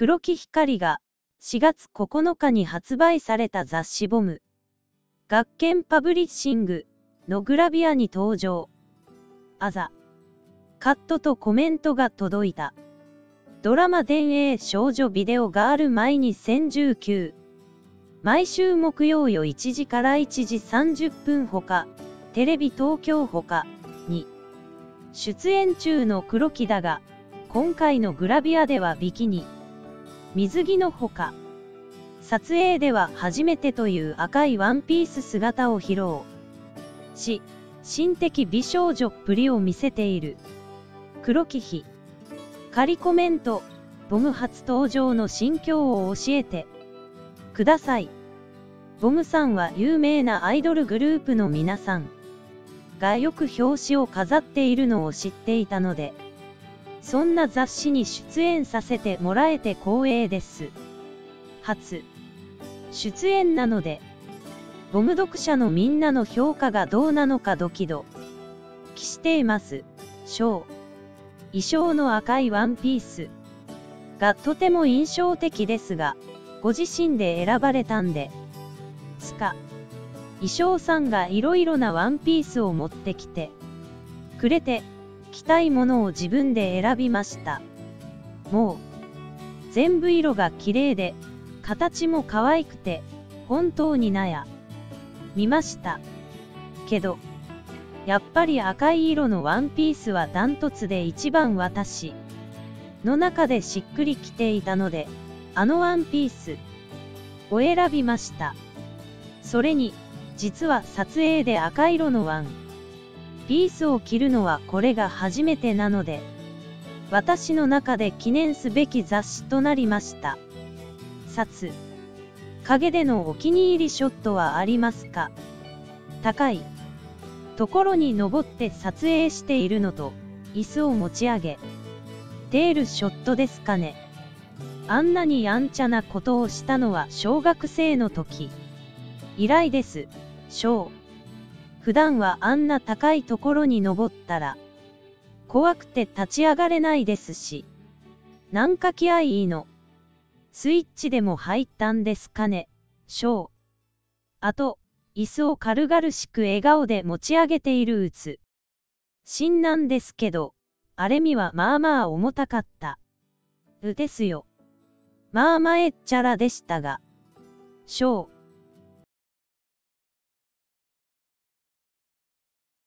黒木光が4月9日に発売された雑誌ボム。学研パブリッシングのグラビアに登場。あざ。カットとコメントが届いた。ドラマ電影少女ビデオガール毎日1019。毎週木曜夜1時から1時30分ほか、テレビ東京ほかに出演中の黒木だが、今回のグラビアではビキニ。水着のほか、撮影では初めてという赤いワンピース姿を披露し、心的美少女っぷりを見せている。黒木妃。仮コメント、ボム初登場の心境を教えてください。ボムさんは有名なアイドルグループの皆さんがよく表紙を飾っているのを知っていたので、そんな雑誌に出演させてもらえて光栄です。初。出演なので、ボム読者のみんなの評価がどうなのかドキド。キしています。章衣装の赤いワンピース。がとても印象的ですが、ご自身で選ばれたんで、つか、衣装さんがいろいろなワンピースを持ってきて、くれて、着たいものを自分で選びました。もう、全部色が綺麗で、形も可愛くて、本当になや。見ました。けど、やっぱり赤い色のワンピースはダントツで一番私の中でしっくりきていたので、あのワンピースを選びました。それに、実は撮影で赤色のワンピースを着るのはこれが初めてなので、私の中で記念すべき雑誌となりました。撮影でのお気に入りショットはありますか？高いところに登って撮影しているのと、椅子を持ち上げ、テールショットですかね。あんなにやんちゃなことをしたのは小学生の時。以来です、小。普段はあんな高いところに登ったら、怖くて立ち上がれないですし、なんか気合いいの。スイッチでも入ったんですかね、小。あと、椅子を軽々しく笑顔で持ち上げているうつ。新なんですけど、あれみはまあまあ重たかった。うですよ。まあまえっちゃらでしたが。小。